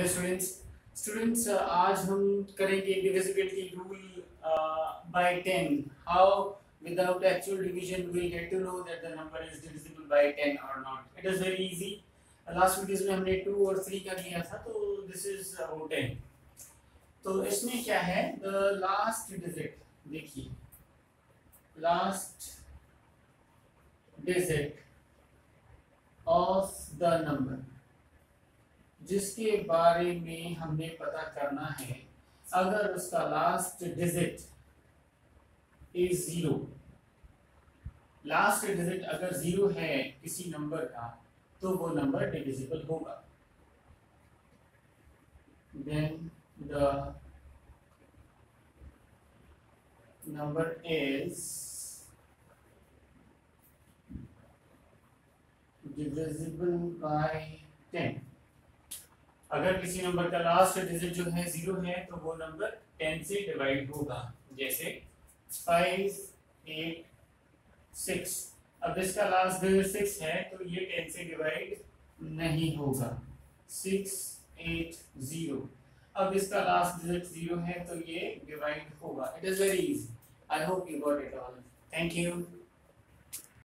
Hello students students आज हम करेंगे divisibility rule by 10 how actual division we will get to know that the number is divisible by 10 or not. It is very easy. Last videos में हमने 2 और 3 का लिया था तो दिस इज़ वो 10 तो इसमें क्या है? द लास्ट डिजिट देखिए. Last digit of the number जिसके बारे में हमें पता करना है, अगर उसका last digit is zero last digit अगर ज़ीरो है किसी नंबर का तो वो नंबर डिविजिबल होगा। Then the number is divisible by 10 अगर किसी नंबर का लास्ट डिजिट जो है ज़ीरो है तो वो नंबर टेन से डिवाइड होगा। जैसे फाइव एट सिक्स अब इसका लास्ट डिजिट सिक्स है तो ये टेन से डिवाइड नहीं होगा। सिक्स एट ज़ीरो अब इसका लास्ट डिजिट ज़ीरो है तो ये डिवाइड होगा। It is very easy I hope you got it all thank you